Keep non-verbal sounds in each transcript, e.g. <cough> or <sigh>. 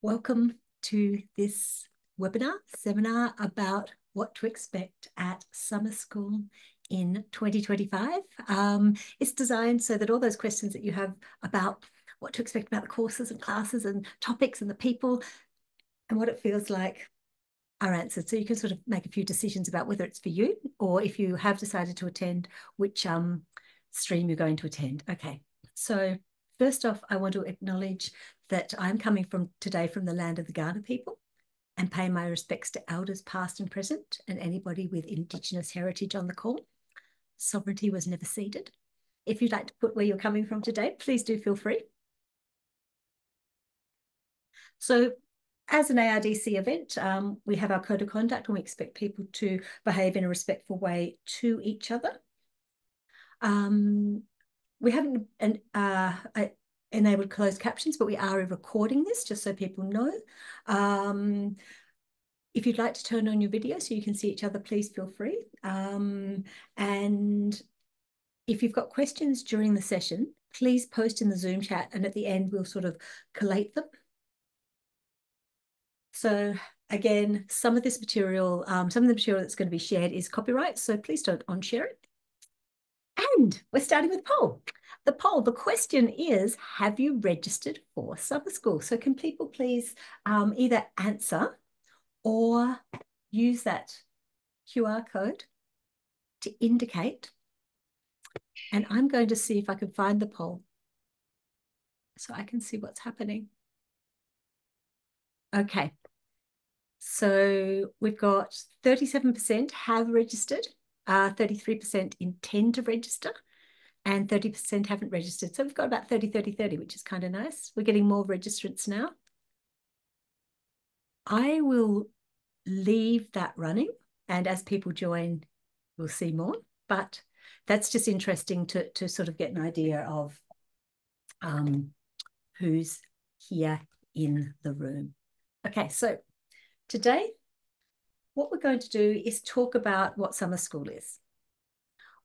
Welcome to this webinar seminar about what to expect at summer school in 2025. Um, it's designed so that all those questions that you have about what to expect about the courses and classes and topics and the people and what it feels like are answered. So you can sort of make a few decisions about whether it's for you or if you have decided to attend, which um, stream you're going to attend. Okay, so first off, I want to acknowledge that I'm coming from today from the land of the Kaurna people and pay my respects to elders past and present and anybody with Indigenous heritage on the call. Sovereignty was never ceded. If you'd like to put where you're coming from today, please do feel free. So as an ARDC event, um, we have our code of conduct and we expect people to behave in a respectful way to each other. Um, we haven't an, uh, enabled closed captions, but we are recording this just so people know. Um, if you'd like to turn on your video so you can see each other, please feel free. Um, and if you've got questions during the session, please post in the Zoom chat and at the end we'll sort of collate them. So again, some of this material, um, some of the material that's going to be shared is copyright, so please don't on-share it. And we're starting with poll. The poll, the question is, have you registered for summer school? So can people please um, either answer or use that QR code to indicate. And I'm going to see if I can find the poll so I can see what's happening. Okay, so we've got 37% have registered, 33% uh, intend to register, and 30% haven't registered. So we've got about 30, 30, 30, which is kind of nice. We're getting more registrants now. I will leave that running, and as people join, we'll see more. But that's just interesting to, to sort of get an idea of um, who's here in the room. Okay, so today what we're going to do is talk about what summer school is.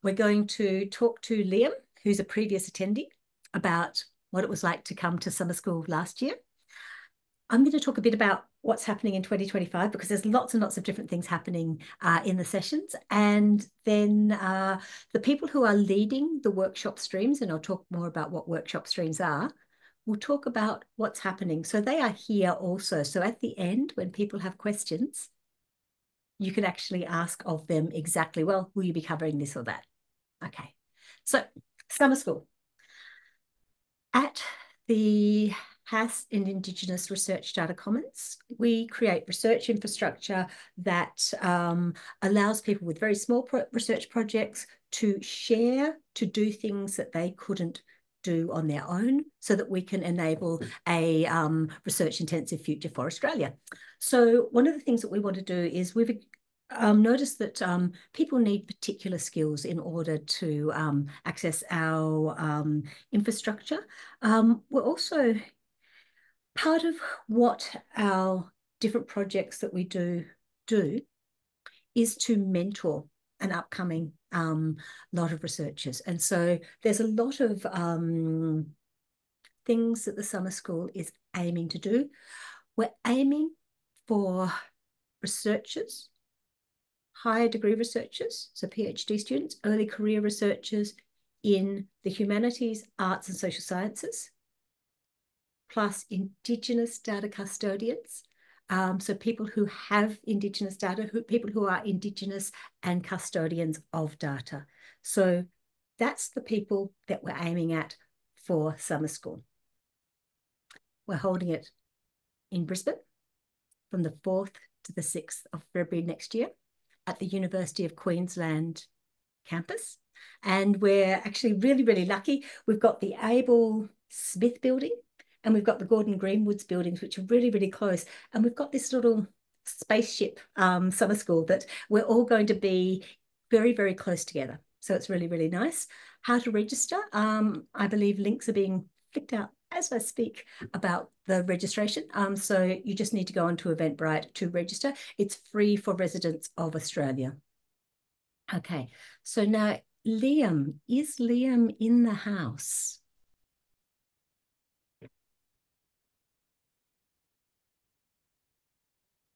We're going to talk to Liam, who's a previous attendee, about what it was like to come to summer school last year. I'm going to talk a bit about what's happening in 2025 because there's lots and lots of different things happening uh, in the sessions. And then uh, the people who are leading the workshop streams, and I'll talk more about what workshop streams are, will talk about what's happening. So they are here also. So at the end, when people have questions, you can actually ask of them exactly, well, will you be covering this or that? Okay, so summer school. At the HASS and Indigenous Research Data Commons, we create research infrastructure that um, allows people with very small pro research projects to share, to do things that they couldn't do on their own so that we can enable a um, research intensive future for Australia. So one of the things that we want to do is we've um, noticed that um, people need particular skills in order to um, access our um, infrastructure. Um, we're also part of what our different projects that we do do is to mentor an upcoming um, lot of researchers. And so there's a lot of um, things that the summer school is aiming to do. We're aiming for researchers, higher degree researchers, so PhD students, early career researchers in the humanities, arts and social sciences, plus Indigenous data custodians, um, so people who have Indigenous data, who, people who are Indigenous and custodians of data. So that's the people that we're aiming at for summer school. We're holding it in Brisbane from the 4th to the 6th of February next year at the University of Queensland campus. And we're actually really, really lucky. We've got the Abel Smith building and we've got the Gordon Greenwoods buildings, which are really, really close. And we've got this little spaceship um, summer school that we're all going to be very, very close together. So it's really, really nice. How to register? Um, I believe links are being flicked out as I speak about the registration. Um, so you just need to go onto Eventbrite to register. It's free for residents of Australia. Okay, so now Liam, is Liam in the house?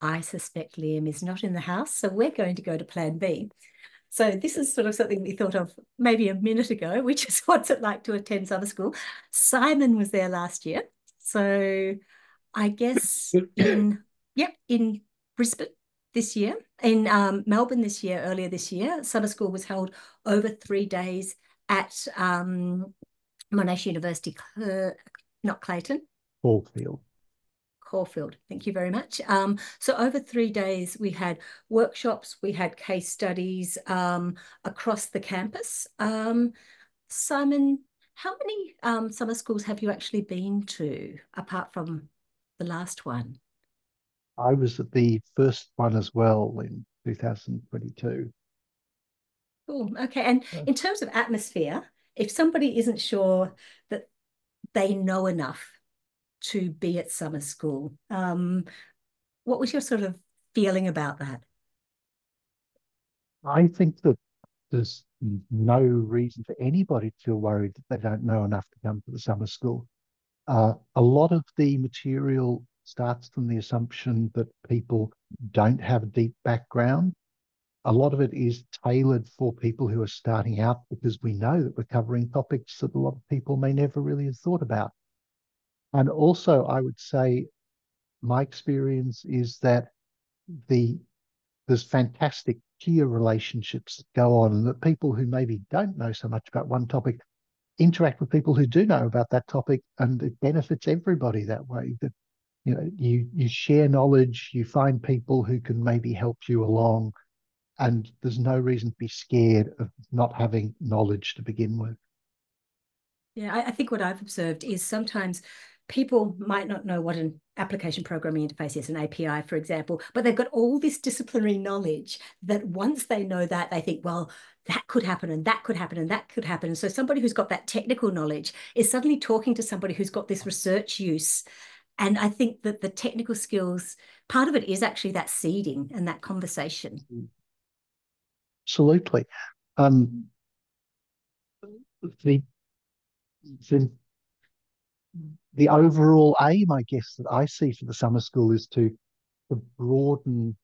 I suspect Liam is not in the house, so we're going to go to plan B. So this is sort of something we thought of maybe a minute ago, which is what's it like to attend summer school. Simon was there last year. So I guess in yep, in Brisbane this year, in um, Melbourne this year, earlier this year, summer school was held over three days at um, Monash University, not Clayton. Caulfield. Caulfield. Thank you very much. Um, so over three days, we had workshops, we had case studies um, across the campus. Um, Simon, how many um, summer schools have you actually been to, apart from the last one? I was at the first one as well in 2022. Cool. Okay. And in terms of atmosphere, if somebody isn't sure that they know enough to be at summer school. Um, what was your sort of feeling about that? I think that there's no reason for anybody to feel worried that they don't know enough to come to the summer school. Uh, a lot of the material starts from the assumption that people don't have a deep background. A lot of it is tailored for people who are starting out because we know that we're covering topics that a lot of people may never really have thought about. And also, I would say my experience is that the there's fantastic peer relationships that go on, and that people who maybe don't know so much about one topic interact with people who do know about that topic, and it benefits everybody that way. That you know, you you share knowledge, you find people who can maybe help you along, and there's no reason to be scared of not having knowledge to begin with. Yeah, I, I think what I've observed is sometimes people might not know what an application programming interface is, an API, for example, but they've got all this disciplinary knowledge that once they know that, they think, well, that could happen and that could happen and that could happen. And so somebody who's got that technical knowledge is suddenly talking to somebody who's got this research use. And I think that the technical skills, part of it is actually that seeding and that conversation. Absolutely. Um, the, the the overall aim, I guess, that I see for the summer school is to, to broaden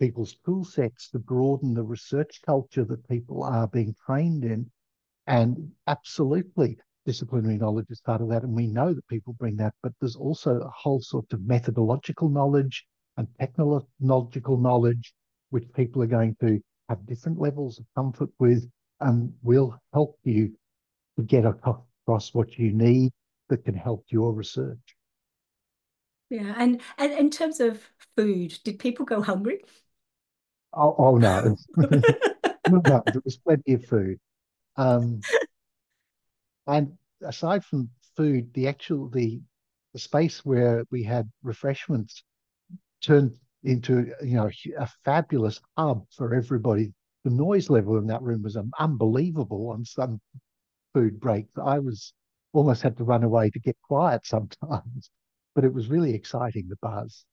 people's tool sets, to broaden the research culture that people are being trained in. And absolutely, disciplinary knowledge is part of that. And we know that people bring that, but there's also a whole sort of methodological knowledge and technological knowledge, which people are going to have different levels of comfort with and will help you to get across what you need that can help your research. Yeah, and and in terms of food, did people go hungry? Oh, oh <laughs> <laughs> no, no, there was plenty of food. Um, and aside from food, the actual the the space where we had refreshments turned into you know a fabulous hub for everybody. The noise level in that room was unbelievable on some food breaks. I was almost had to run away to get quiet sometimes. <laughs> But it was really exciting, the buzz.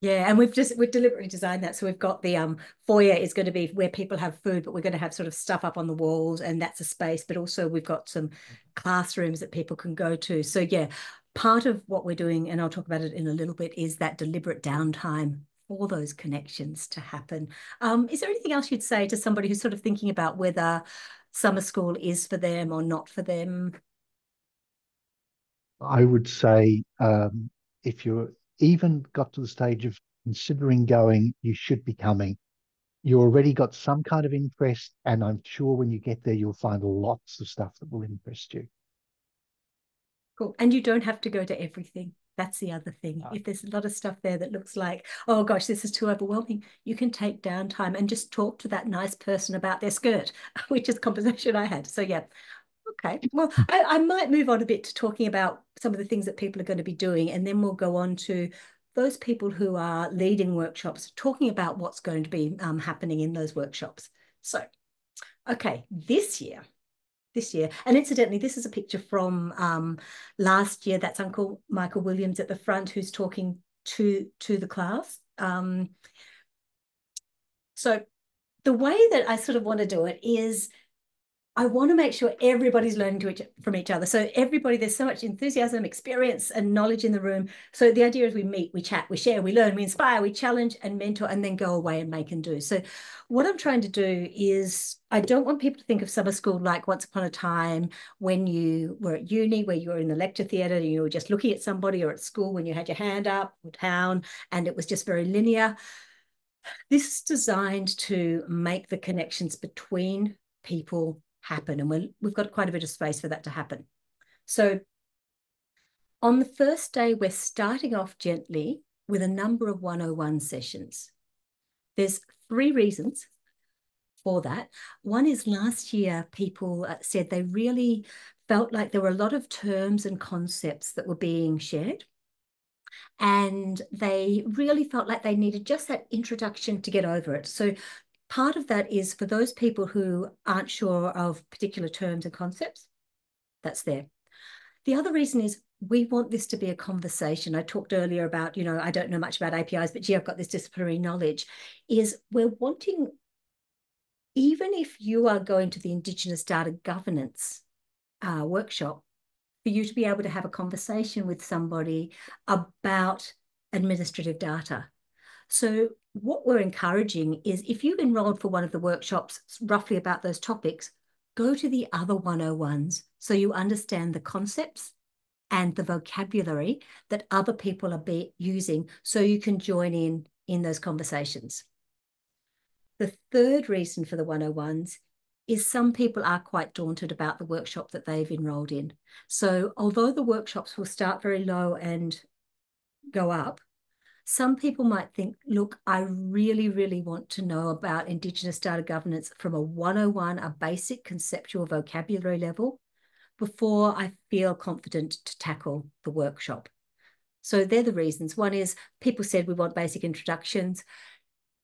Yeah, and we've just we've deliberately designed that. So we've got the um foyer is going to be where people have food, but we're going to have sort of stuff up on the walls, and that's a space. But also we've got some classrooms that people can go to. So yeah, part of what we're doing, and I'll talk about it in a little bit, is that deliberate downtime for those connections to happen. Um, is there anything else you'd say to somebody who's sort of thinking about whether summer school is for them or not for them? I would say um, if you're even got to the stage of considering going, you should be coming. You already got some kind of interest, and I'm sure when you get there, you'll find lots of stuff that will interest you. Cool. And you don't have to go to everything. That's the other thing. If there's a lot of stuff there that looks like, oh gosh, this is too overwhelming, you can take downtime and just talk to that nice person about their skirt, <laughs> which is a conversation I had. So yeah, Okay. Well, I, I might move on a bit to talking about some of the things that people are going to be doing, and then we'll go on to those people who are leading workshops, talking about what's going to be um, happening in those workshops. So, okay, this year, this year, and incidentally, this is a picture from um, last year. That's Uncle Michael Williams at the front who's talking to to the class. Um, so, the way that I sort of want to do it is I want to make sure everybody's learning to each, from each other. So everybody, there's so much enthusiasm, experience, and knowledge in the room. So the idea is we meet, we chat, we share, we learn, we inspire, we challenge and mentor, and then go away and make and do. So what I'm trying to do is I don't want people to think of summer school like once upon a time when you were at uni, where you were in the lecture theatre, and you were just looking at somebody, or at school when you had your hand up, or down, and it was just very linear. This is designed to make the connections between people happen. And we we've got quite a bit of space for that to happen. So on the first day, we're starting off gently with a number of 101 sessions. There's three reasons for that. One is last year, people uh, said they really felt like there were a lot of terms and concepts that were being shared. And they really felt like they needed just that introduction to get over it. So Part of that is for those people who aren't sure of particular terms and concepts, that's there. The other reason is we want this to be a conversation. I talked earlier about, you know, I don't know much about APIs, but gee, I've got this disciplinary knowledge. Is we're wanting, even if you are going to the Indigenous data governance uh, workshop, for you to be able to have a conversation with somebody about administrative data. So what we're encouraging is if you've enrolled for one of the workshops roughly about those topics, go to the other 101s so you understand the concepts and the vocabulary that other people are be using so you can join in in those conversations. The third reason for the 101s is some people are quite daunted about the workshop that they've enrolled in. So although the workshops will start very low and go up, some people might think, look, I really, really want to know about Indigenous data governance from a 101, a basic conceptual vocabulary level, before I feel confident to tackle the workshop. So they're the reasons. One is people said we want basic introductions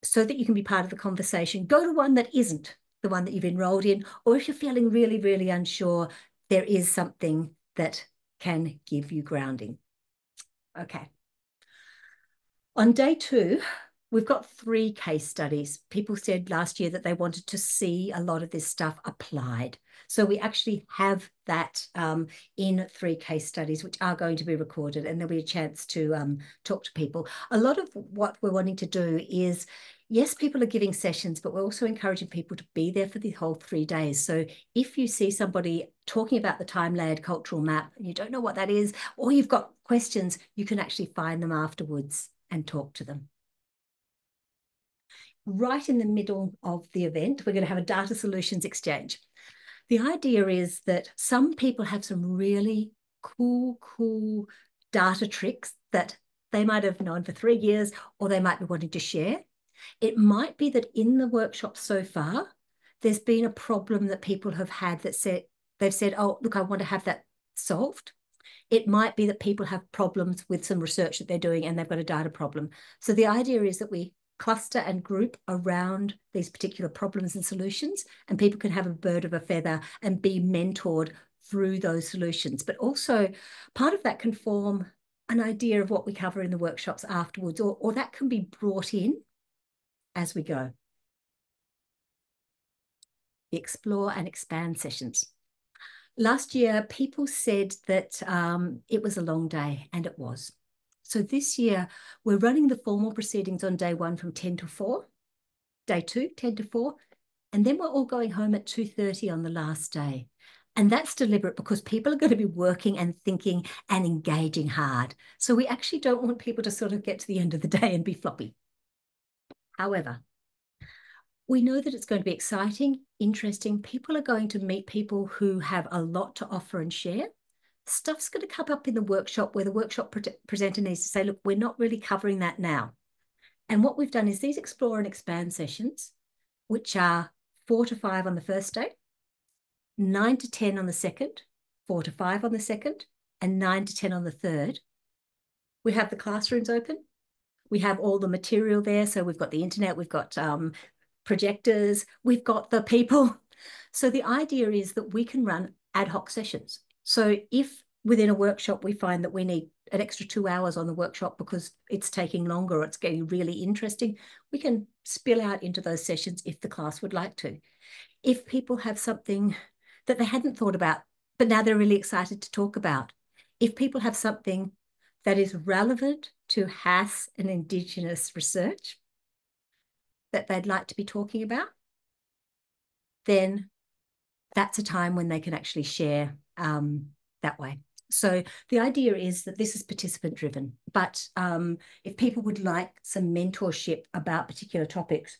so that you can be part of the conversation. Go to one that isn't the one that you've enrolled in, or if you're feeling really, really unsure, there is something that can give you grounding. Okay. On day two, we've got three case studies. People said last year that they wanted to see a lot of this stuff applied. So we actually have that um, in three case studies, which are going to be recorded, and there'll be a chance to um, talk to people. A lot of what we're wanting to do is, yes, people are giving sessions, but we're also encouraging people to be there for the whole three days. So if you see somebody talking about the time layered cultural map, and you don't know what that is, or you've got questions, you can actually find them afterwards and talk to them. Right in the middle of the event, we're going to have a data solutions exchange. The idea is that some people have some really cool, cool data tricks that they might have known for three years or they might be wanting to share. It might be that in the workshop so far, there's been a problem that people have had that said they've said, oh, look, I want to have that solved. It might be that people have problems with some research that they're doing and they've got a data problem. So the idea is that we cluster and group around these particular problems and solutions, and people can have a bird of a feather and be mentored through those solutions. But also, part of that can form an idea of what we cover in the workshops afterwards, or, or that can be brought in as we go. The explore and expand sessions. Last year, people said that um, it was a long day, and it was. So this year, we're running the formal proceedings on day one from 10 to 4, day two, 10 to 4, and then we're all going home at 2.30 on the last day. And that's deliberate because people are going to be working and thinking and engaging hard. So we actually don't want people to sort of get to the end of the day and be floppy. However, we know that it's going to be exciting, interesting. People are going to meet people who have a lot to offer and share. Stuff's going to come up in the workshop where the workshop pre presenter needs to say, look, we're not really covering that now. And what we've done is these explore and expand sessions, which are four to five on the first day, nine to 10 on the second, four to five on the second, and nine to 10 on the third. We have the classrooms open. We have all the material there. So we've got the internet, we've got um, projectors, we've got the people. So the idea is that we can run ad hoc sessions. So if within a workshop we find that we need an extra two hours on the workshop because it's taking longer it's getting really interesting, we can spill out into those sessions if the class would like to. If people have something that they hadn't thought about, but now they're really excited to talk about. If people have something that is relevant to HASS and Indigenous research that they'd like to be talking about, then that's a time when they can actually share um, that way. So the idea is that this is participant driven, but um, if people would like some mentorship about particular topics,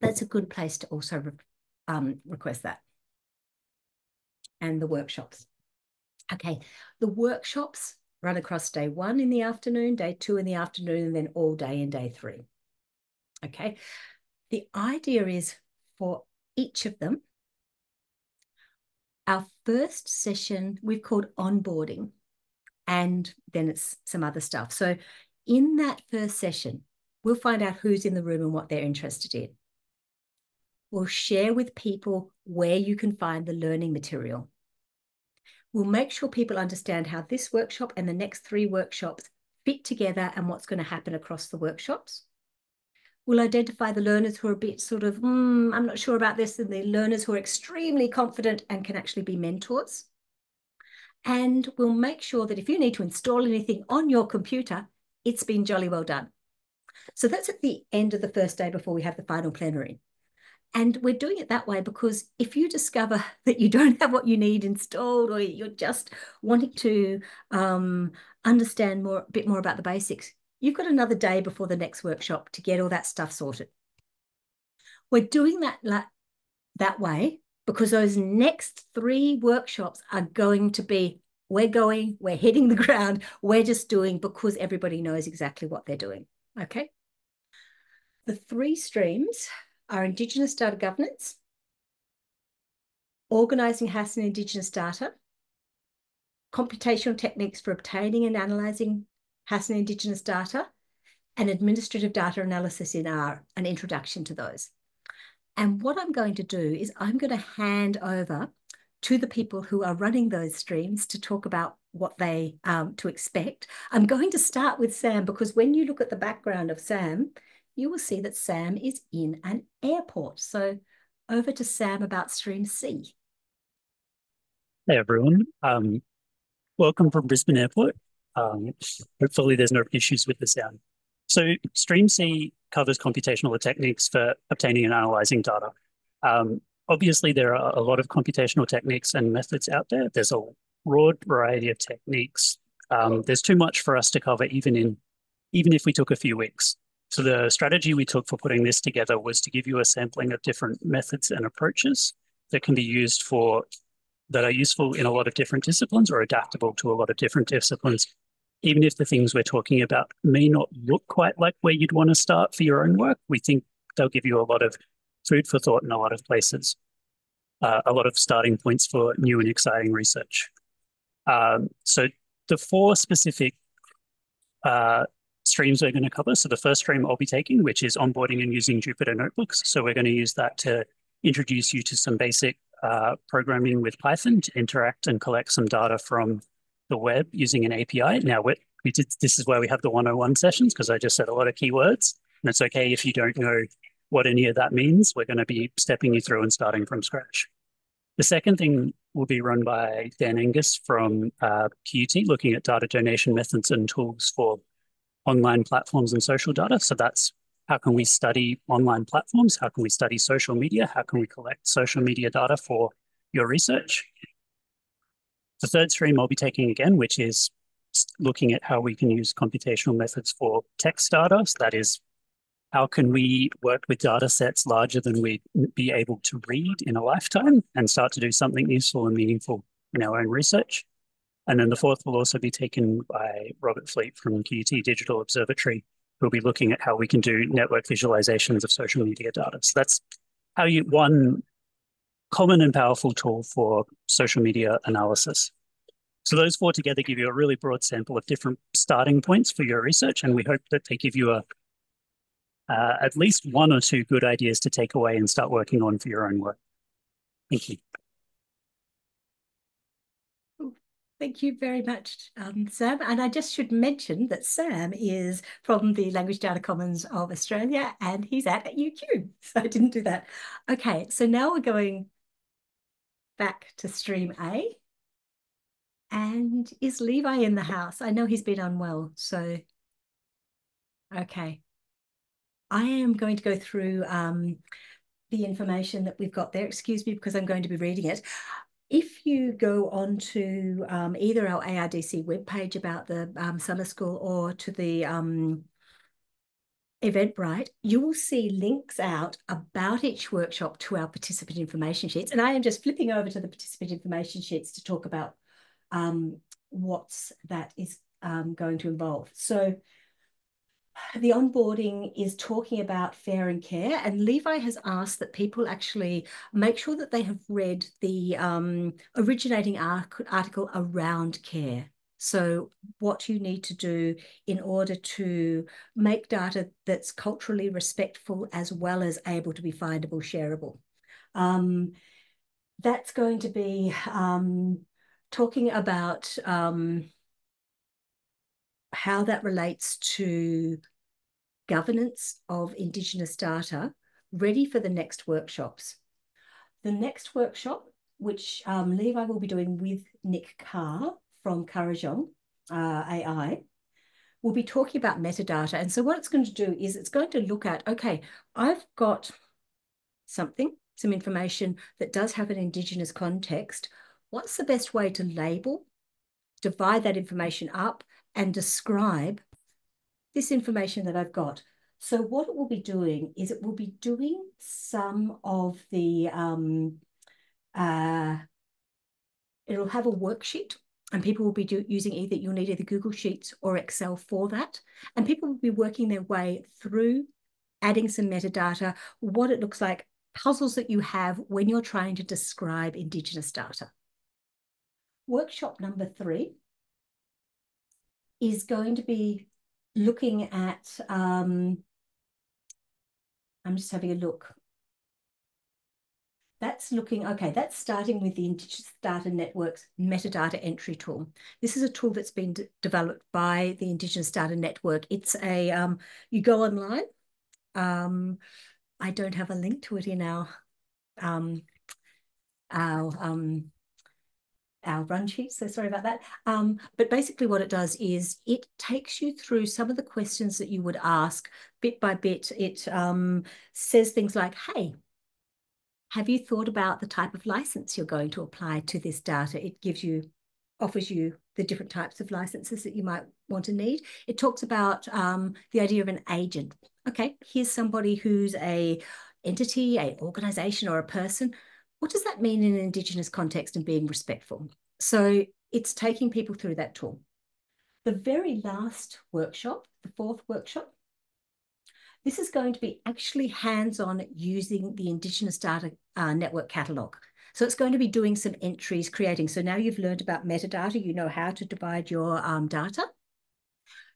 that's a good place to also re um, request that. And the workshops. Okay, the workshops run across day one in the afternoon, day two in the afternoon, and then all day in day three. Okay, the idea is for each of them, our first session we've called onboarding, and then it's some other stuff. So in that first session, we'll find out who's in the room and what they're interested in. We'll share with people where you can find the learning material. We'll make sure people understand how this workshop and the next three workshops fit together and what's going to happen across the workshops. We'll identify the learners who are a bit sort of, mm, I'm not sure about this, and the learners who are extremely confident and can actually be mentors. And we'll make sure that if you need to install anything on your computer, it's been jolly well done. So that's at the end of the first day before we have the final plenary. And we're doing it that way because if you discover <laughs> that you don't have what you need installed or you're just wanting to um, understand more, a bit more about the basics, you've got another day before the next workshop to get all that stuff sorted. We're doing that that way because those next three workshops are going to be we're going, we're hitting the ground, we're just doing because everybody knows exactly what they're doing. Okay. The three streams are Indigenous data governance, organising HASS and Indigenous data, computational techniques for obtaining and analysing HASS and Indigenous data, and administrative data analysis in R, an introduction to those. And what I'm going to do is I'm going to hand over to the people who are running those streams to talk about what they um, to expect. I'm going to start with Sam because when you look at the background of Sam, you will see that Sam is in an airport. So over to Sam about Stream C. Hey everyone, um, welcome from Brisbane Airport. Um, hopefully there's no issues with the sound. So Stream C covers computational techniques for obtaining and analyzing data. Um, obviously, there are a lot of computational techniques and methods out there. There's a broad variety of techniques. Um, there's too much for us to cover even in even if we took a few weeks. So the strategy we took for putting this together was to give you a sampling of different methods and approaches that can be used for that are useful in a lot of different disciplines or adaptable to a lot of different disciplines even if the things we're talking about may not look quite like where you'd want to start for your own work, we think they'll give you a lot of food for thought in a lot of places, uh, a lot of starting points for new and exciting research. Um, so the four specific uh, streams we're going to cover. So the first stream I'll be taking, which is onboarding and using Jupyter Notebooks. So we're going to use that to introduce you to some basic uh, programming with Python to interact and collect some data from the web using an API. Now, we did, this is where we have the 101 sessions because I just said a lot of keywords. And it's okay if you don't know what any of that means. We're going to be stepping you through and starting from scratch. The second thing will be run by Dan Angus from uh, QUT, looking at data donation methods and tools for online platforms and social data. So that's how can we study online platforms? How can we study social media? How can we collect social media data for your research? The third stream I'll be taking again, which is looking at how we can use computational methods for text data. So that is, how can we work with data sets larger than we'd be able to read in a lifetime and start to do something useful and meaningful in our own research? And then the fourth will also be taken by Robert Fleet from QUT Digital Observatory, who'll be looking at how we can do network visualizations of social media data. So that's how you, one common and powerful tool for social media analysis. So those four together give you a really broad sample of different starting points for your research, and we hope that they give you a uh, at least one or two good ideas to take away and start working on for your own work. Thank you. Thank you very much, um, Sam. And I just should mention that Sam is from the Language Data Commons of Australia and he's at UQ. <laughs> So I didn't do that. Okay, so now we're going back to stream A. And is Levi in the house? I know he's been unwell, so okay. I am going to go through um, the information that we've got there. Excuse me, because I'm going to be reading it. If you go on to um, either our ARDC webpage about the um, summer school or to the um, Eventbrite, you will see links out about each workshop to our participant information sheets. And I am just flipping over to the participant information sheets to talk about um, what's that is um, going to involve. So the onboarding is talking about fair and care, and Levi has asked that people actually make sure that they have read the um, originating article around care. So, what you need to do in order to make data that's culturally respectful as well as able to be findable, shareable. Um, that's going to be um, talking about um, how that relates to governance of Indigenous data ready for the next workshops. The next workshop, which um, Levi will be doing with Nick Car from Kurrawong uh, AI, will be talking about metadata. And so what it's going to do is it's going to look at, okay, I've got something, some information that does have an Indigenous context. What's the best way to label, divide that information up and describe this information that I've got. So what it will be doing is it will be doing some of the, um, uh, it'll have a worksheet and people will be do, using either, you'll need either Google Sheets or Excel for that. And people will be working their way through adding some metadata, what it looks like, puzzles that you have when you're trying to describe Indigenous data. Workshop number three is going to be looking at, um, I'm just having a look. That's looking, okay, that's starting with the Indigenous Data Network's metadata entry tool. This is a tool that's been developed by the Indigenous Data Network. It's a, um, you go online. Um, I don't have a link to it in our, um, our um, our run sheet, so sorry about that. Um, but basically what it does is it takes you through some of the questions that you would ask bit by bit. It um, says things like, hey, have you thought about the type of license you're going to apply to this data? It gives you, offers you the different types of licenses that you might want to need. It talks about um, the idea of an agent. Okay, here's somebody who's a entity, a organization or a person what does that mean in an Indigenous context and being respectful? So it's taking people through that tool. The very last workshop, the fourth workshop, this is going to be actually hands-on using the Indigenous Data uh, Network Catalogue. So it's going to be doing some entries, creating. So now you've learned about metadata, you know how to divide your um, data.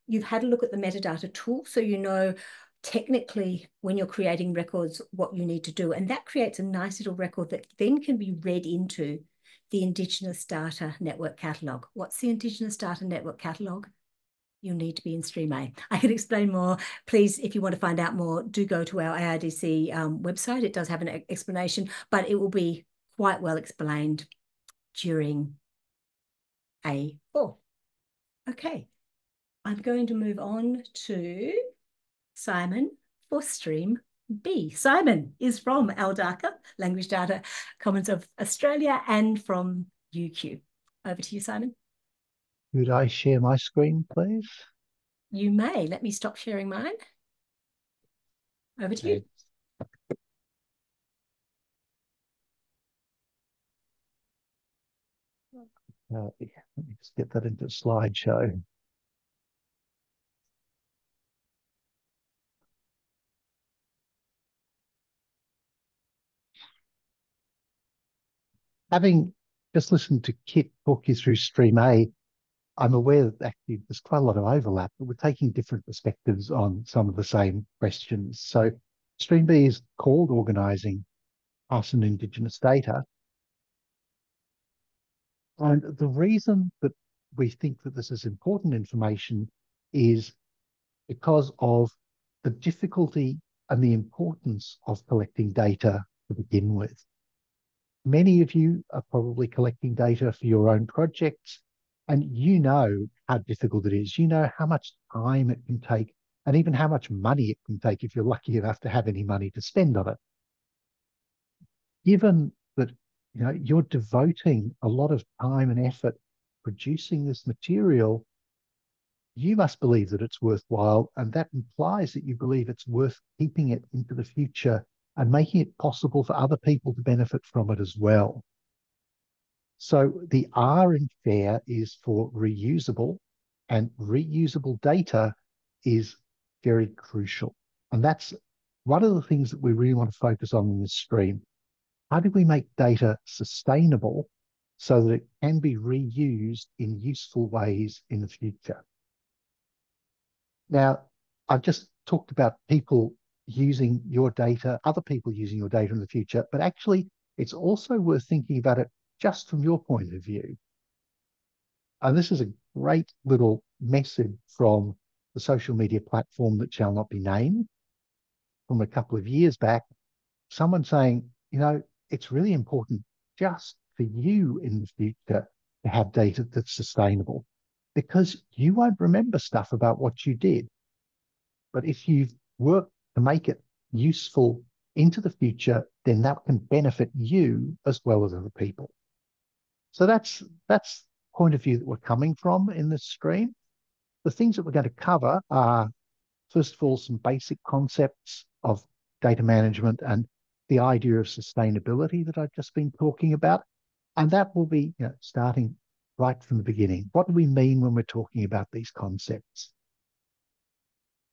You've had a look at the metadata tool, so you know technically when you're creating records what you need to do. And that creates a nice little record that then can be read into the Indigenous Data Network Catalogue. What's the Indigenous Data Network Catalogue? You'll need to be in Stream A. I can explain more. Please, if you want to find out more, do go to our ARDC um, website. It does have an explanation, but it will be quite well explained during A4. Okay, I'm going to move on to Simon for stream B. Simon is from LDACA, Language Data Commons of Australia, and from UQ. Over to you, Simon. Could I share my screen, please? You may. Let me stop sharing mine. Over to you. Uh, let me just get that into slideshow. Having just listened to Kit talk you through Stream A, I'm aware that actually there's quite a lot of overlap, but we're taking different perspectives on some of the same questions. So Stream B is called Organising HASS and Indigenous Data. And the reason that we think that this is important information is because of the difficulty and the importance of collecting data to begin with. Many of you are probably collecting data for your own projects, and you know how difficult it is. You know how much time it can take, and even how much money it can take if you're lucky enough to have any money to spend on it. Given that you know you're devoting a lot of time and effort producing this material, you must believe that it's worthwhile, and that implies that you believe it's worth keeping it into the future and making it possible for other people to benefit from it as well. So the R in FAIR is for reusable, and reusable data is very crucial. And that's one of the things that we really want to focus on in this stream. How do we make data sustainable so that it can be reused in useful ways in the future? Now, I've just talked about people using your data, other people using your data in the future, but actually it's also worth thinking about it just from your point of view. And this is a great little message from the social media platform that shall not be named from a couple of years back. Someone saying, you know, it's really important just for you in the future to have data that's sustainable because you won't remember stuff about what you did. But if you've worked to make it useful into the future, then that can benefit you as well as other people. So that's that's point of view that we're coming from in this stream. The things that we're going to cover are, first of all, some basic concepts of data management and the idea of sustainability that I've just been talking about. And that will be you know, starting right from the beginning. What do we mean when we're talking about these concepts?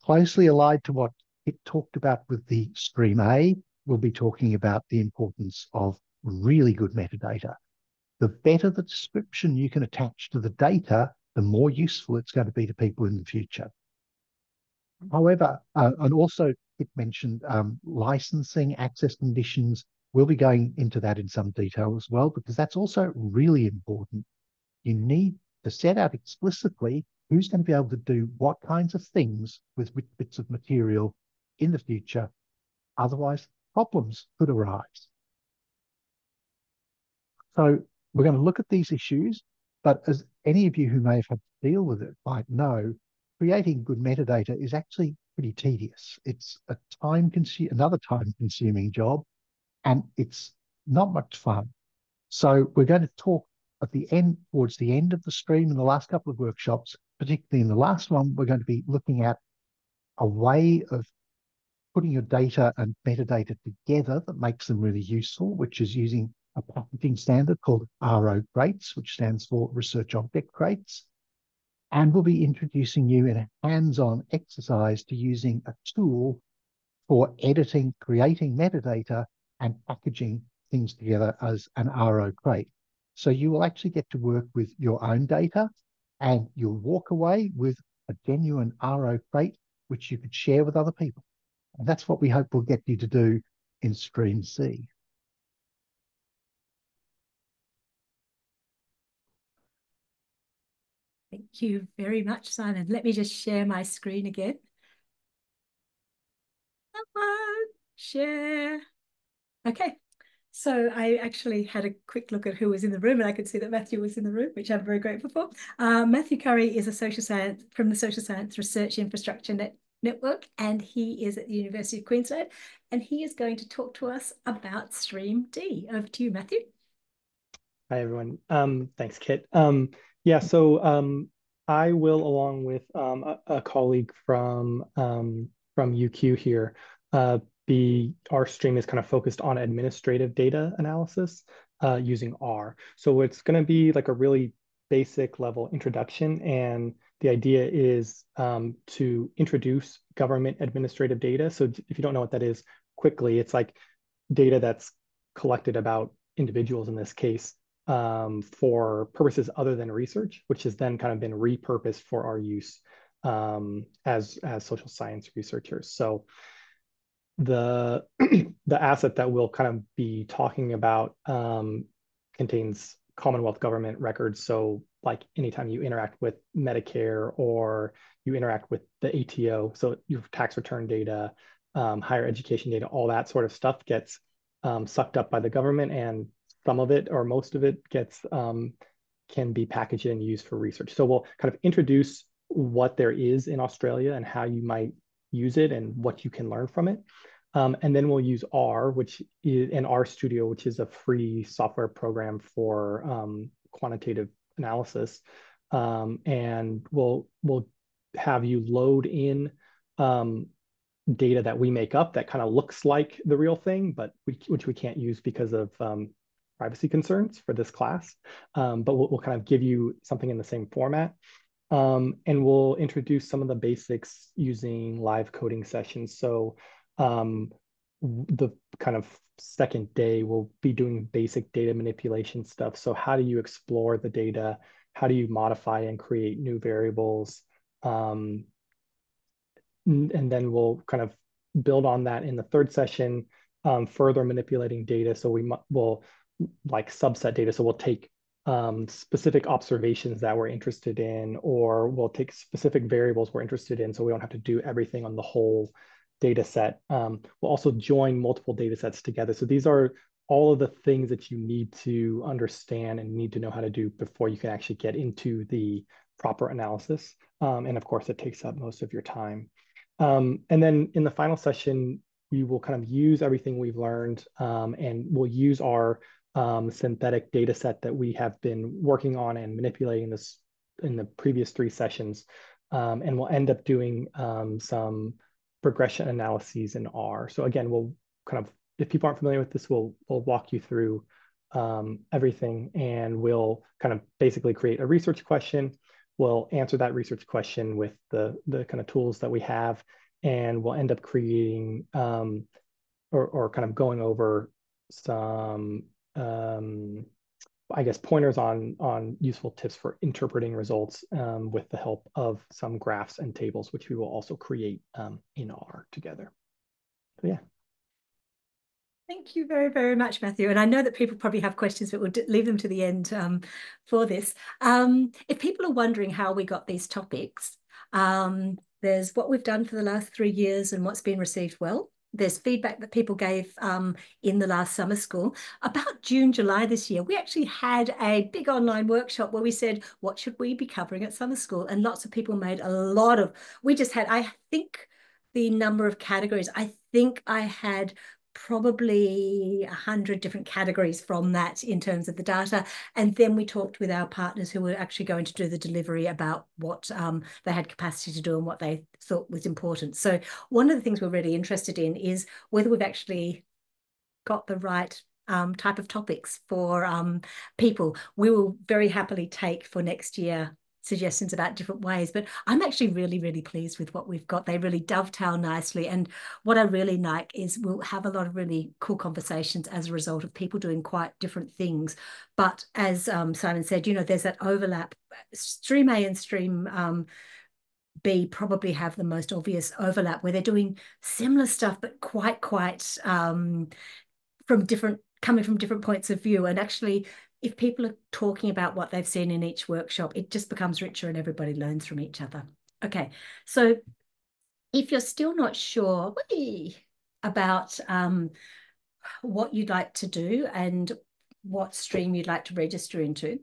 Closely allied to what Kit talked about with the stream A, we'll be talking about the importance of really good metadata. The better the description you can attach to the data, the more useful it's going to be to people in the future. However, uh, and also it mentioned um, licensing, access conditions. We'll be going into that in some detail as well, because that's also really important you need to set out explicitly who's going to be able to do what kinds of things with which bits of material in the future. Otherwise, problems could arise. So we're going to look at these issues, but as any of you who may have had to deal with it might know, creating good metadata is actually pretty tedious. It's a time consuming, another time consuming job, and it's not much fun. So we're going to talk at the end, towards the end of the stream in the last couple of workshops, particularly in the last one, we're going to be looking at a way of putting your data and metadata together that makes them really useful, which is using a packaging standard called RO crates, which stands for Research Object Crates. And we'll be introducing you in a hands-on exercise to using a tool for editing, creating metadata and packaging things together as an RO crate. So you will actually get to work with your own data and you'll walk away with a genuine RO crate, which you could share with other people. And that's what we hope we'll get you to do in Stream C. Thank you very much, Simon. Let me just share my screen again. Share. Okay, so I actually had a quick look at who was in the room and I could see that Matthew was in the room, which I'm very grateful for. Uh, Matthew Curry is a social science from the Social Science Research Infrastructure Net Network and he is at the University of Queensland and he is going to talk to us about Stream D. Over to you, Matthew. Hi, everyone. Um, thanks, Kit. Um, yeah, so um, I will, along with um, a, a, colleague from, um, from UQ here, uh, be our stream is kind of focused on administrative data analysis uh, using R. So it's going to be like a really basic level introduction. And the idea is um, to introduce government administrative data. So if you don't know what that is, quickly, it's like data that's collected about individuals in this case um, for purposes other than research, which has then kind of been repurposed for our use um, as, as social science researchers. So the <clears throat> the asset that we'll kind of be talking about um, contains Commonwealth government records. So like anytime you interact with Medicare or you interact with the ATO, so your tax return data, um, higher education data, all that sort of stuff gets um, sucked up by the government and some of it or most of it gets um, can be packaged and used for research. So we'll kind of introduce what there is in Australia and how you might use it and what you can learn from it. Um, and then we'll use R, which is an RStudio, which is a free software program for um, quantitative analysis. Um, and we'll we'll have you load in um, data that we make up that kind of looks like the real thing, but we, which we can't use because of um, privacy concerns for this class. Um, but we'll, we'll, kind of give you something in the same format. And we'll introduce some of the basics using live coding sessions. So um, the kind of second day, we'll be doing basic data manipulation stuff. So how do you explore the data? How do you modify and create new variables? Um, and then we'll kind of build on that in the third session, um, further manipulating data. So we will like subset data. So we'll take um, specific observations that we're interested in, or we'll take specific variables we're interested in, so we don't have to do everything on the whole data set. Um, we'll also join multiple data sets together. So these are all of the things that you need to understand and need to know how to do before you can actually get into the proper analysis. Um, and of course, it takes up most of your time. Um, and then in the final session, we will kind of use everything we've learned um, and we'll use our um, synthetic data set that we have been working on and manipulating this in the previous three sessions. Um, and we'll end up doing some regression analyses in R. So again, we'll kind of, if people aren't familiar with this, we'll, we'll walk you through um, everything and we'll kind of basically create a research question. We'll answer that research question with the, the kind of tools that we have and we'll end up creating um, or, or kind of going over some um, I guess pointers on on useful tips for interpreting results um, with the help of some graphs and tables, which we will also create um, in R together. So yeah. Thank you very, very much, Matthew. And I know that people probably have questions, but we'll leave them to the end um, for this. Um, if people are wondering how we got these topics, um, there's what we've done for the last three years and what's been received well there's feedback that people gave um, in the last summer school. About June, July this year, we actually had a big online workshop where we said, what should we be covering at summer school? And lots of people made a lot of, we just had, I think the number of categories, I think I had probably a hundred different categories from that in terms of the data. And then we talked with our partners who were actually going to do the delivery about what um, they had capacity to do and what they thought was important. So one of the things we're really interested in is whether we've actually got the right um, type of topics for um, people. We will very happily take for next year suggestions about different ways. But I'm actually really, really pleased with what we've got. They really dovetail nicely. And what I really like is we'll have a lot of really cool conversations as a result of people doing quite different things. But as um, Simon said, you know, there's that overlap. Stream A and Stream um, B probably have the most obvious overlap where they're doing similar stuff, but quite, quite um, from different coming from different points of view and actually if people are talking about what they've seen in each workshop, it just becomes richer and everybody learns from each other. Okay, so if you're still not sure about um, what you'd like to do and what stream you'd like to register into,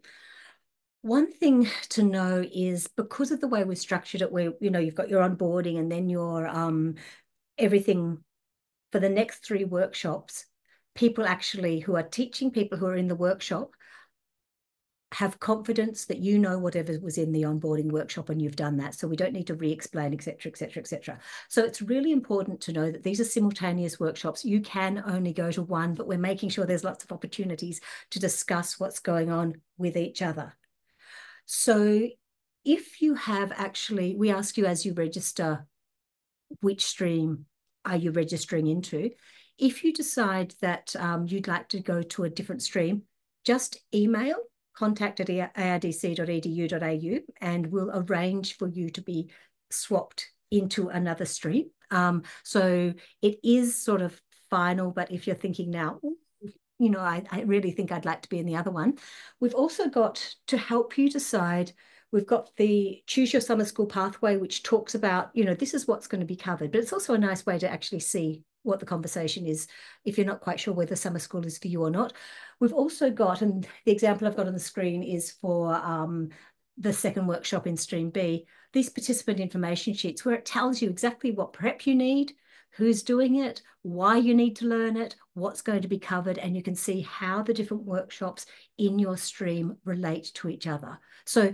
one thing to know is because of the way we've structured it, where you know you've got your onboarding and then your um, everything for the next three workshops, people actually who are teaching people who are in the workshop have confidence that you know whatever was in the onboarding workshop and you've done that. So we don't need to re-explain, et cetera, et cetera, et cetera. So it's really important to know that these are simultaneous workshops. You can only go to one, but we're making sure there's lots of opportunities to discuss what's going on with each other. So if you have actually, we ask you as you register, which stream are you registering into? If you decide that um, you'd like to go to a different stream, just email contact at ardc.edu.au and we'll arrange for you to be swapped into another stream. Um, so it is sort of final, but if you're thinking now, you know, I, I really think I'd like to be in the other one. We've also got to help you decide We've got the Choose Your Summer School Pathway, which talks about, you know, this is what's going to be covered, but it's also a nice way to actually see what the conversation is if you're not quite sure whether summer school is for you or not. We've also got, and the example I've got on the screen is for um, the second workshop in Stream B, these participant information sheets where it tells you exactly what prep you need, who's doing it, why you need to learn it, what's going to be covered, and you can see how the different workshops in your stream relate to each other. So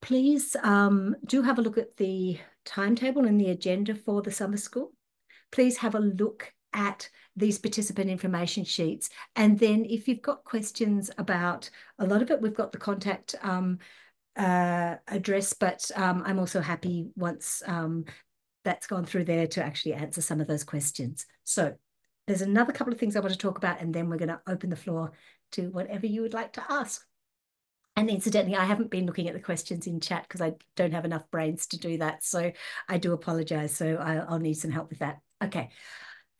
please um, do have a look at the timetable and the agenda for the summer school. Please have a look at these participant information sheets. And then if you've got questions about a lot of it, we've got the contact um, uh, address, but um, I'm also happy once um, that's gone through there to actually answer some of those questions. So there's another couple of things I want to talk about, and then we're going to open the floor to whatever you would like to ask. And incidentally, I haven't been looking at the questions in chat because I don't have enough brains to do that. So I do apologize. So I'll, I'll need some help with that. Okay.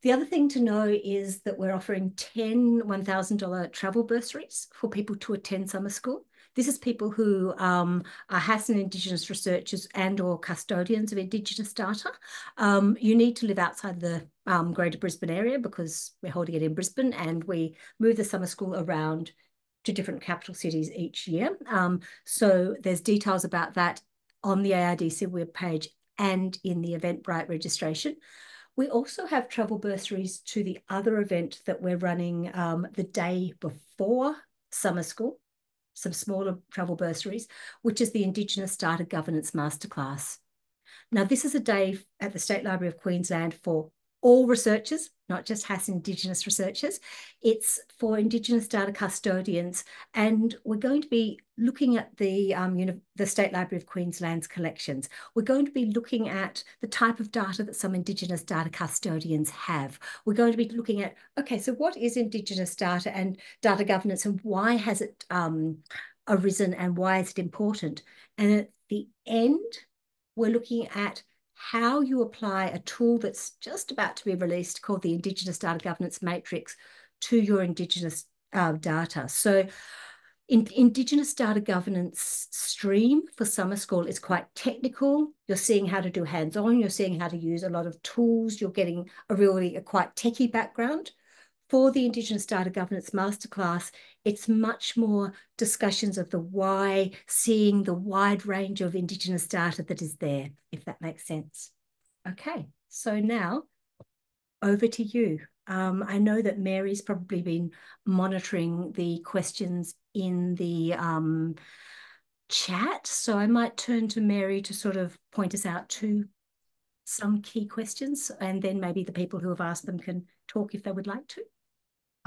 The other thing to know is that we're offering 10 $1,000 travel bursaries for people to attend summer school. This is people who um, are HASS and Indigenous researchers and or custodians of Indigenous data. Um, you need to live outside the um, Greater Brisbane area because we're holding it in Brisbane and we move the summer school around to different capital cities each year. Um, so there's details about that on the ARDC webpage and in the Eventbrite registration. We also have travel bursaries to the other event that we're running um, the day before summer school, some smaller travel bursaries, which is the Indigenous Data Governance Masterclass. Now, this is a day at the State Library of Queensland for all researchers, not just HASS Indigenous researchers. It's for Indigenous data custodians. And we're going to be looking at the, um, you know, the State Library of Queensland's collections. We're going to be looking at the type of data that some Indigenous data custodians have. We're going to be looking at, okay, so what is Indigenous data and data governance and why has it um, arisen and why is it important? And at the end, we're looking at how you apply a tool that's just about to be released called the Indigenous Data Governance Matrix to your Indigenous uh, data. So in, Indigenous data governance stream for summer school is quite technical. You're seeing how to do hands-on, you're seeing how to use a lot of tools, you're getting a really a quite techie background for the Indigenous Data Governance Masterclass, it's much more discussions of the why, seeing the wide range of Indigenous data that is there, if that makes sense. Okay, so now over to you. Um, I know that Mary's probably been monitoring the questions in the um, chat, so I might turn to Mary to sort of point us out to some key questions, and then maybe the people who have asked them can talk if they would like to.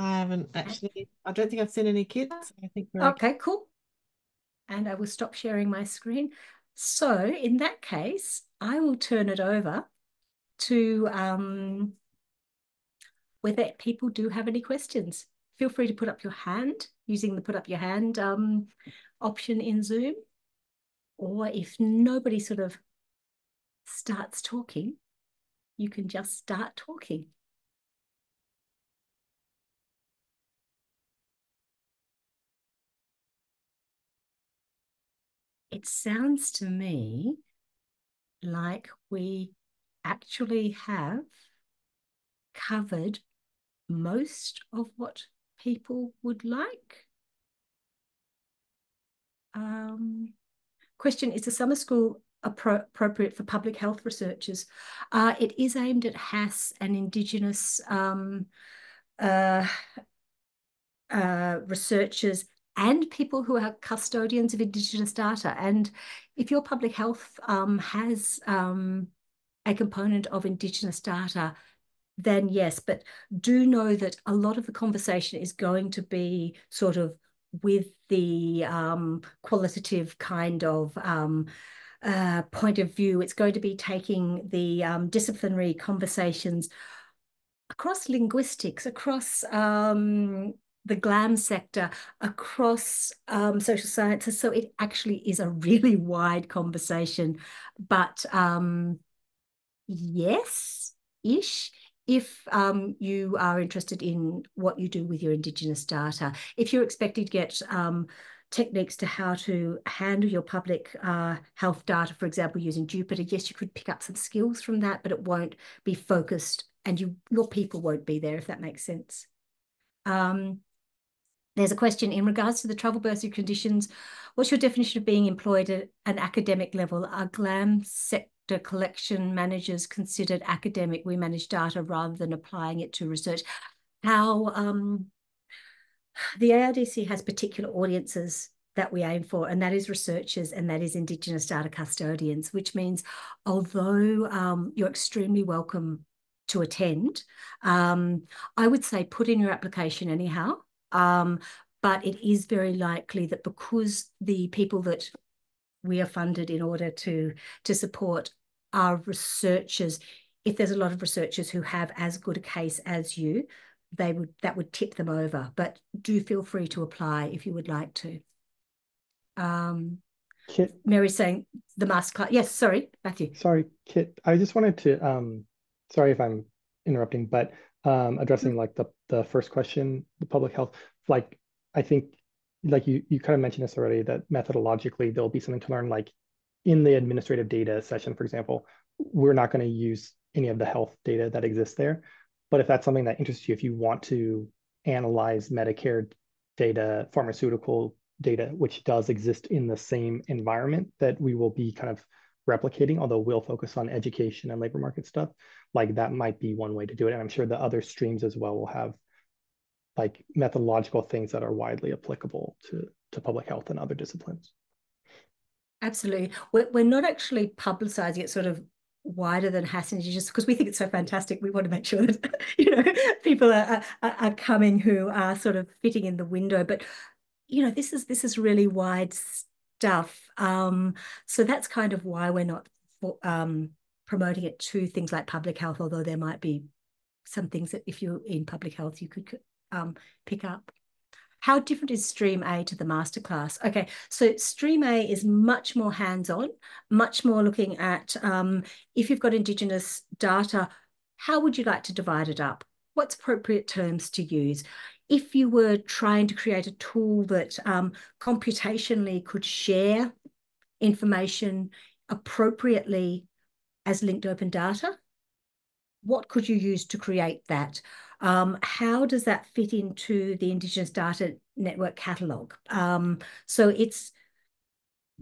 I haven't actually, I don't think I've seen any kids. I think we're okay, okay, cool. And I will stop sharing my screen. So in that case, I will turn it over to um, whether people do have any questions. Feel free to put up your hand using the put up your hand um, option in Zoom. Or if nobody sort of starts talking, you can just start talking. It sounds to me like we actually have covered most of what people would like. Um, question, is the summer school appro appropriate for public health researchers? Uh, it is aimed at HASS and Indigenous um, uh, uh, researchers and people who are custodians of Indigenous data. And if your public health um, has um, a component of Indigenous data, then yes, but do know that a lot of the conversation is going to be sort of with the um, qualitative kind of um, uh, point of view. It's going to be taking the um, disciplinary conversations across linguistics, across um, the GLAM sector across um, social sciences. So it actually is a really wide conversation. But um, yes, ish, if um, you are interested in what you do with your Indigenous data, if you're expecting to get um, techniques to how to handle your public uh, health data, for example, using Jupyter, yes, you could pick up some skills from that, but it won't be focused and you your people won't be there, if that makes sense. Um, there's a question in regards to the travel bursary conditions. What's your definition of being employed at an academic level? Are GLAM sector collection managers considered academic? We manage data rather than applying it to research. How um, the ARDC has particular audiences that we aim for, and that is researchers and that is Indigenous data custodians, which means although um, you're extremely welcome to attend, um, I would say put in your application anyhow. Um, but it is very likely that because the people that we are funded in order to, to support are researchers, if there's a lot of researchers who have as good a case as you, they would that would tip them over. But do feel free to apply if you would like to. Um, Kit, Mary's saying the masterclass. Yes, sorry, Matthew. sorry, Kit. I just wanted to um sorry if I'm interrupting, but um addressing like the the first question, the public health, like I think like you you kind of mentioned this already that methodologically there'll be something to learn like in the administrative data session, for example, we're not going to use any of the health data that exists there. But if that's something that interests you, if you want to analyze Medicare data, pharmaceutical data, which does exist in the same environment that we will be kind of replicating, although we'll focus on education and labor market stuff, like that might be one way to do it. And I'm sure the other streams as well will have like methodological things that are widely applicable to, to public health and other disciplines. Absolutely. We're, we're not actually publicizing it sort of wider than HASS and just because we think it's so fantastic. We want to make sure that <laughs> you know people are, are, are coming who are sort of fitting in the window. But you know, this is this is really wide stuff. Um, so that's kind of why we're not um, promoting it to things like public health, although there might be some things that if you're in public health, you could um, pick up. How different is Stream A to the masterclass? Okay, so Stream A is much more hands-on, much more looking at um, if you've got Indigenous data, how would you like to divide it up? What's appropriate terms to use? If you were trying to create a tool that um, computationally could share information appropriately as linked open data, what could you use to create that? Um, how does that fit into the Indigenous Data Network catalogue? Um, so it's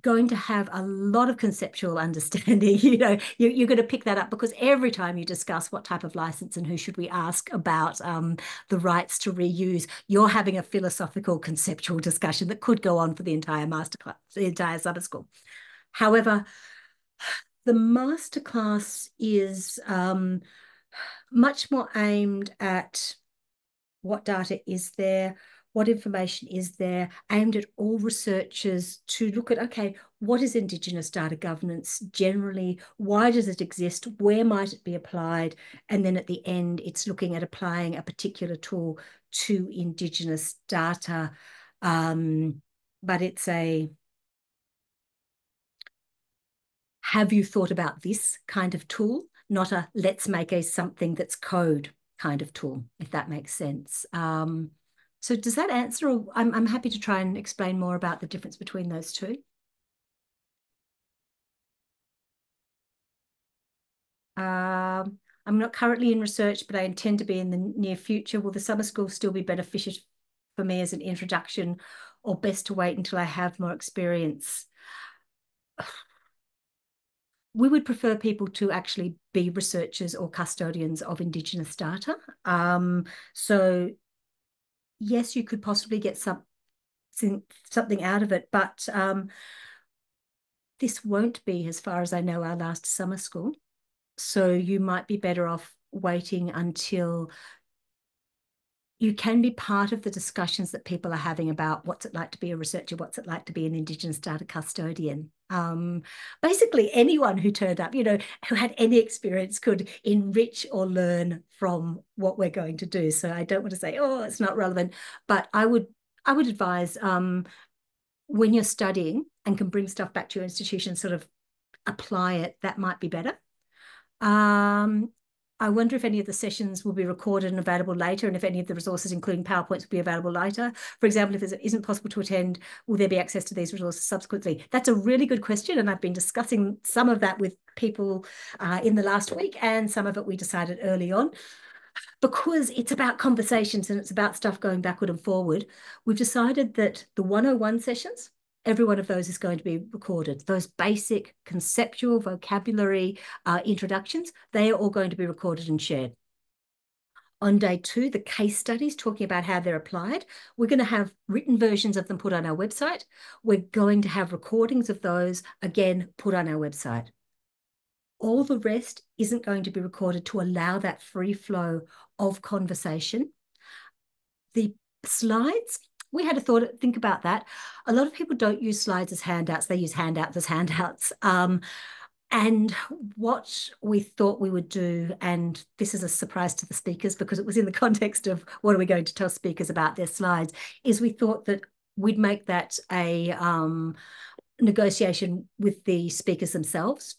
going to have a lot of conceptual <laughs> understanding. you know, you, you're going to pick that up because every time you discuss what type of license and who should we ask about um, the rights to reuse, you're having a philosophical conceptual discussion that could go on for the entire masterclass, the entire summer school. However, <sighs> the masterclass is um, much more aimed at what data is there, what information is there, aimed at all researchers to look at, okay, what is Indigenous data governance generally? Why does it exist? Where might it be applied? And then at the end, it's looking at applying a particular tool to Indigenous data. Um, but it's a, have you thought about this kind of tool? Not a let's make a something that's code kind of tool, if that makes sense. Um, so does that answer? Or I'm, I'm happy to try and explain more about the difference between those two. Um, I'm not currently in research, but I intend to be in the near future. Will the summer school still be beneficial for me as an introduction or best to wait until I have more experience? We would prefer people to actually be researchers or custodians of Indigenous data. Um, so yes, you could possibly get some, something out of it, but um, this won't be, as far as I know, our last summer school. So you might be better off waiting until you can be part of the discussions that people are having about what's it like to be a researcher, what's it like to be an Indigenous data custodian. Um, basically, anyone who turned up, you know, who had any experience could enrich or learn from what we're going to do. So I don't want to say, oh, it's not relevant, but I would I would advise um, when you're studying and can bring stuff back to your institution, sort of apply it. That might be better. Um, I wonder if any of the sessions will be recorded and available later, and if any of the resources, including PowerPoints, will be available later. For example, if it isn't possible to attend, will there be access to these resources subsequently? That's a really good question, and I've been discussing some of that with people uh, in the last week, and some of it we decided early on. Because it's about conversations and it's about stuff going backward and forward, we've decided that the 101 sessions, every one of those is going to be recorded. Those basic conceptual vocabulary uh, introductions, they are all going to be recorded and shared. On day two, the case studies talking about how they're applied. We're going to have written versions of them put on our website. We're going to have recordings of those, again, put on our website. All the rest isn't going to be recorded to allow that free flow of conversation. The slides we had a thought, think about that. A lot of people don't use slides as handouts. They use handouts as handouts. Um, and what we thought we would do, and this is a surprise to the speakers because it was in the <laughs> context of what are we going to tell speakers about their slides, is we thought that we'd make that a um, negotiation with the speakers themselves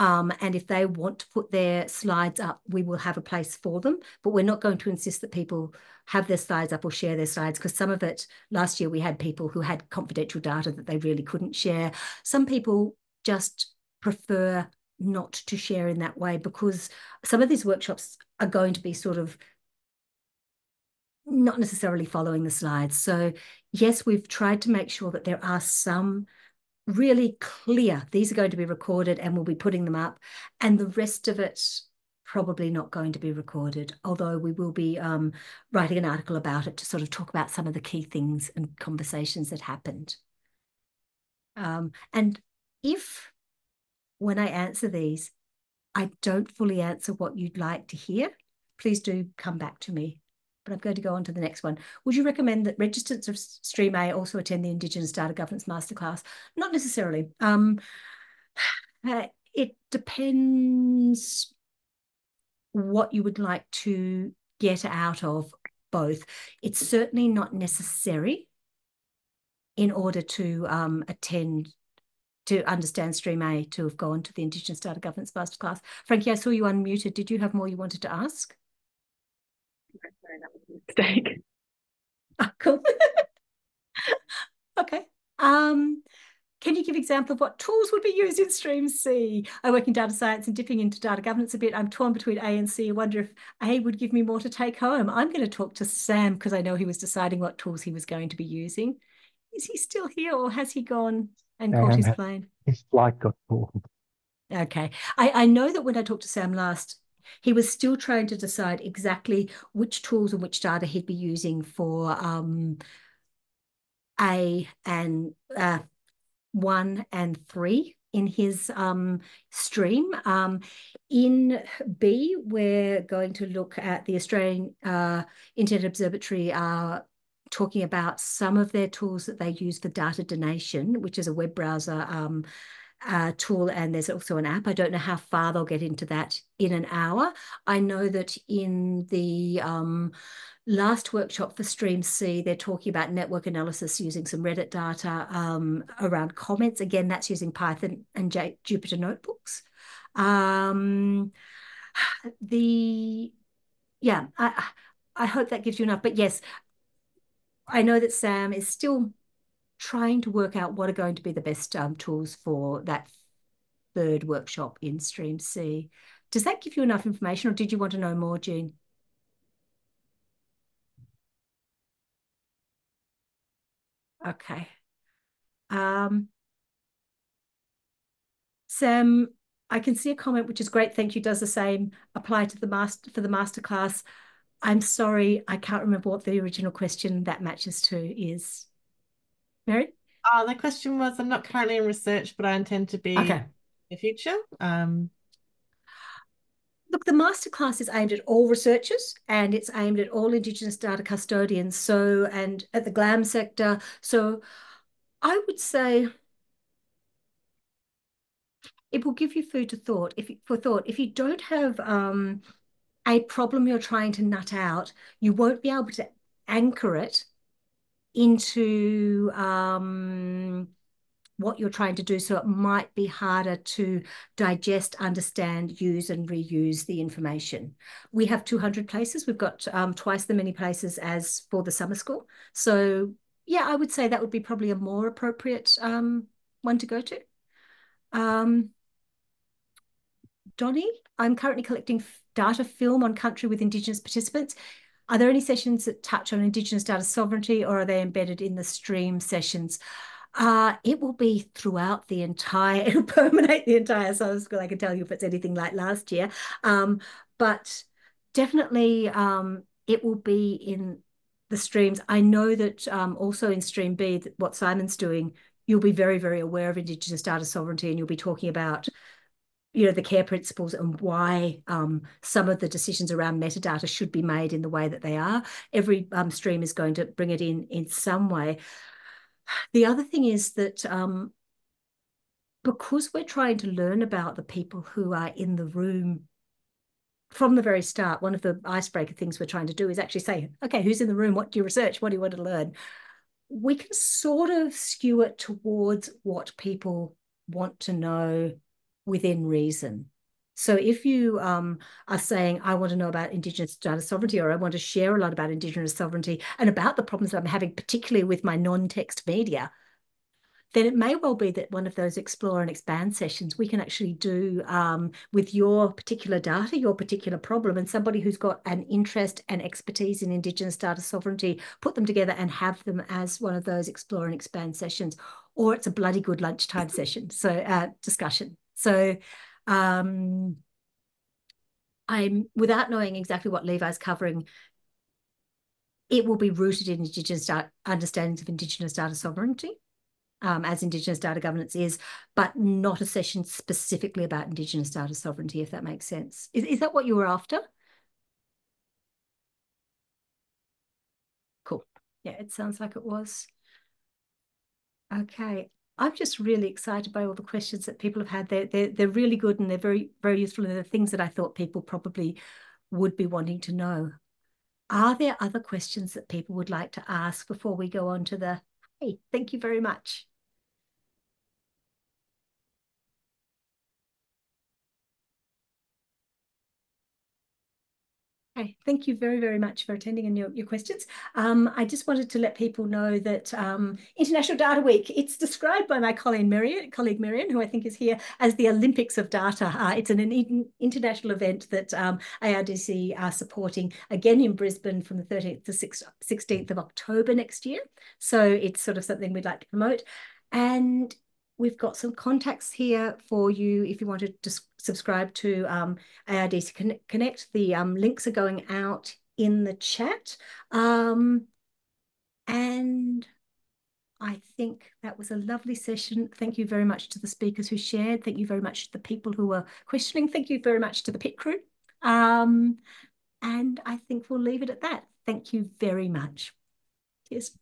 um, and if they want to put their slides up, we will have a place for them. But we're not going to insist that people have their slides up or share their slides because some of it, last year we had people who had confidential data that they really couldn't share. Some people just prefer not to share in that way because some of these workshops are going to be sort of not necessarily following the slides. So yes, we've tried to make sure that there are some really clear. These are going to be recorded and we'll be putting them up. And the rest of it probably not going to be recorded, although we will be um, writing an article about it to sort of talk about some of the key things and conversations that happened. Um, and if, when I answer these, I don't fully answer what you'd like to hear, please do come back to me but I'm going to go on to the next one. Would you recommend that registrants of Stream A also attend the Indigenous Data Governance Masterclass? Not necessarily. Um, <sighs> uh, it depends what you would like to get out of both. It's certainly not necessary in order to um, attend to understand Stream A to have gone to the Indigenous Data Governance Masterclass. Frankie, I saw you unmuted. Did you have more you wanted to ask? Sorry, that was a mistake. Oh, <laughs> cool. <laughs> okay. Um, can you give example of what tools would be used in Stream C? I work in data science and dipping into data governance a bit. I'm torn between A and C. I wonder if A would give me more to take home. I'm going to talk to Sam because I know he was deciding what tools he was going to be using. Is he still here or has he gone and caught his plane? His flight got pulled. Okay. I, I know that when I talked to Sam last, he was still trying to decide exactly which tools and which data he'd be using for um, A and uh, one and three in his um, stream. Um, in B, we're going to look at the Australian uh, Internet Observatory uh, talking about some of their tools that they use for data donation, which is a web browser um, uh, tool and there's also an app. I don't know how far they'll get into that in an hour. I know that in the um, last workshop for Stream C, they're talking about network analysis using some Reddit data um, around comments. Again, that's using Python and J Jupyter notebooks. Um, the yeah, I I hope that gives you enough. But yes, I know that Sam is still trying to work out what are going to be the best um, tools for that third workshop in Stream C. Does that give you enough information or did you want to know more, Jean? Okay. Um, Sam, I can see a comment which is great. Thank you. Does the same apply to the master for the masterclass? I'm sorry, I can't remember what the original question that matches to is. Mary? Uh, the question was I'm not currently in research, but I intend to be okay. in the future. Um, Look, the masterclass is aimed at all researchers and it's aimed at all Indigenous data custodians. So, and at the GLAM sector. So, I would say it will give you food to thought. If for thought, if you don't have um, a problem you're trying to nut out, you won't be able to anchor it into um, what you're trying to do. So it might be harder to digest, understand, use and reuse the information. We have 200 places. We've got um, twice the many places as for the summer school. So yeah, I would say that would be probably a more appropriate um, one to go to. Um, Donnie, I'm currently collecting data film on country with Indigenous participants. Are there any sessions that touch on Indigenous data sovereignty or are they embedded in the stream sessions? Uh, it will be throughout the entire, <laughs> it'll permeate the entire summer school. I can tell you if it's anything like last year. Um, but definitely um, it will be in the streams. I know that um, also in Stream B, what Simon's doing, you'll be very, very aware of Indigenous data sovereignty and you'll be talking about you know the care principles and why um, some of the decisions around metadata should be made in the way that they are. Every um, stream is going to bring it in in some way. <sighs> The other thing is that um, because we're trying to learn about the people who are in the room from the very start, one of the icebreaker things we're trying to do is actually say, okay, who's in the room? What do you research? What do you want to learn? We can sort of skew it towards what people want to know within reason. So if you um, are saying, I want to know about Indigenous data sovereignty, or I want to share a lot about Indigenous sovereignty and about the problems that I'm having, particularly with my non-text media, then it may well be that one of those explore and expand sessions we can actually do um, with your particular data, your particular problem, and somebody who's got an interest and expertise in Indigenous data sovereignty, put them together and have them as one of those explore and expand sessions. Or it's a bloody good lunchtime session, so uh, discussion. So um, I'm without knowing exactly what Levi's covering, it will be rooted in Indigenous understandings of Indigenous data sovereignty, um, as Indigenous data governance is, but not a session specifically about Indigenous data sovereignty, if that makes sense. Is, is that what you were after? Cool. Yeah, it sounds like it was. Okay. I'm just really excited by all the questions that people have had. They're, they're, they're really good and they're very, very useful. And they're things that I thought people probably would be wanting to know. Are there other questions that people would like to ask before we go on to the, hey, thank you very much. Okay, thank you very, very much for attending and your, your questions. Um, I just wanted to let people know that um, International Data Week, it's described by my colleague Marion, colleague Marion, who I think is here, as the Olympics of data. Uh, it's an, an, international event that um, ARDC are supporting again in Brisbane from the 13th to 16th of October next year. So it's sort of something we'd like to promote. And we've got some contacts here for you if you want to just subscribe to um, ARDC Connect. The um, links are going out in the chat. Um, and I think that was a lovely session. Thank you very much to the speakers who shared. Thank you very much to the people who were questioning. Thank you very much to the pit crew. Um, and I think we'll leave it at that. Thank you very much. Cheers.